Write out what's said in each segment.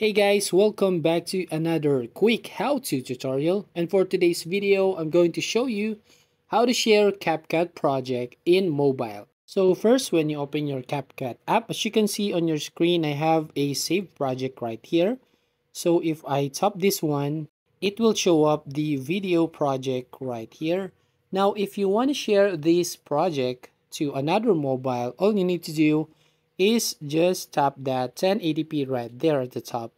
Hey guys, welcome back to another quick how-to tutorial and for today's video I'm going to show you how to share CapCut project in mobile. So first when you open your CapCut app, as you can see on your screen I have a saved project right here. So if I tap this one, it will show up the video project right here. Now if you want to share this project to another mobile, all you need to do is just tap that 1080p right there at the top.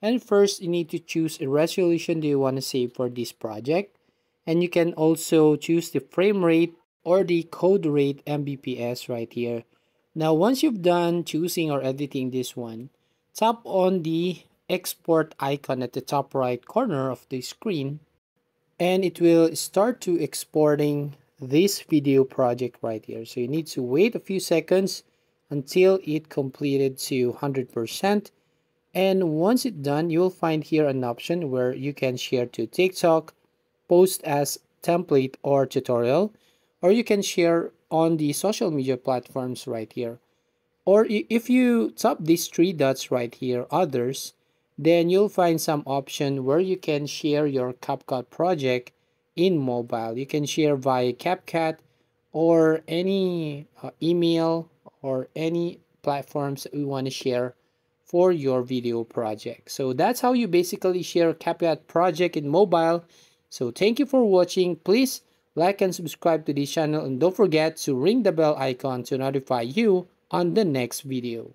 And first, you need to choose a resolution that you want to save for this project. And you can also choose the frame rate or the code rate Mbps right here. Now, once you've done choosing or editing this one, tap on the export icon at the top right corner of the screen and it will start to exporting this video project right here. So you need to wait a few seconds until it completed to 100%. And once it's done, you'll find here an option where you can share to TikTok, post as template or tutorial, or you can share on the social media platforms right here. Or if you tap these three dots right here, others, then you'll find some option where you can share your CapCut project in mobile. You can share via CapCut or any uh, email or any platforms we want to share for your video project. So that's how you basically share CapCut project in mobile. So thank you for watching. Please like and subscribe to this channel and don't forget to ring the bell icon to notify you on the next video.